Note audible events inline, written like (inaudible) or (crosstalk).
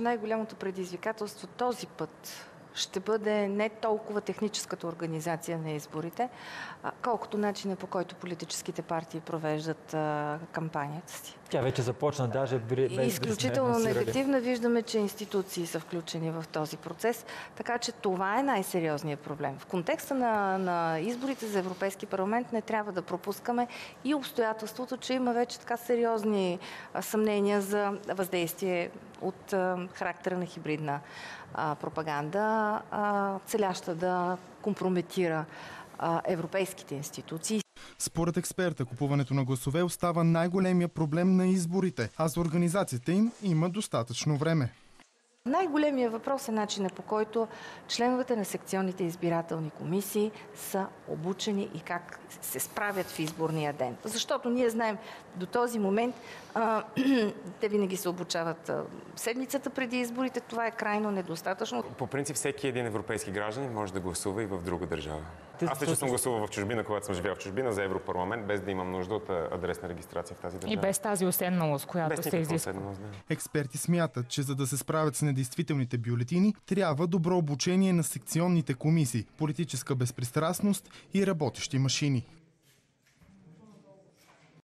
Най-голямото предизвикателство този път ще бъде не толкова техническата организация на изборите, колкото начина по който политическите партии провеждат а, кампанията си. Тя вече започна даже без И изключително да негативна. Виждаме, че институции са включени в този процес, така че това е най-сериозният проблем. В контекста на, на изборите за Европейски парламент не трябва да пропускаме и обстоятелството, че има вече така сериозни съмнения за въздействие от характера на хибридна пропаганда, целяща да компрометира европейските институции. Според експерта, купуването на гласове остава най-големия проблем на изборите, а за организацията им има достатъчно време. Най-големият въпрос е начинът по който членовете на секционните избирателни комисии са обучени и как се справят в изборния ден. Защото ние знаем до този момент, а, (clears throat) те винаги се обучават а, седмицата преди изборите. Това е крайно недостатъчно. По принцип всеки един европейски гражданин може да гласува и в друга държава. Аз лично съм гласувал в чужбина, когато съм живял в чужбина за Европарламент, без да имам нужда от адресна регистрация в тази държава. И без тази уседналост, която без се изисква. Да. Експерти смятат, че за да се справят с недействителните бюлетини, трябва добро обучение на секционните комисии, политическа безпристрастност и работещи машини.